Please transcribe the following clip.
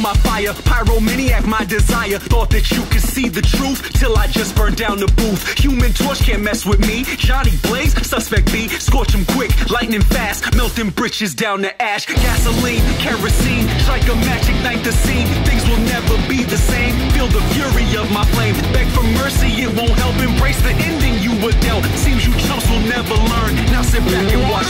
My fire. Pyromaniac, my desire. Thought that you could see the truth till I just burned down the booth. Human torch can't mess with me. Johnny Blaze, suspect B. Scorch him quick, lightning fast. Melting britches down to ash. Gasoline, kerosene. Strike a match, ignite the scene. Things will never be the same. Feel the fury of my flame. Beg for mercy, it won't help. Embrace the ending you were dealt. Seems you chumps will never learn. Now sit back and watch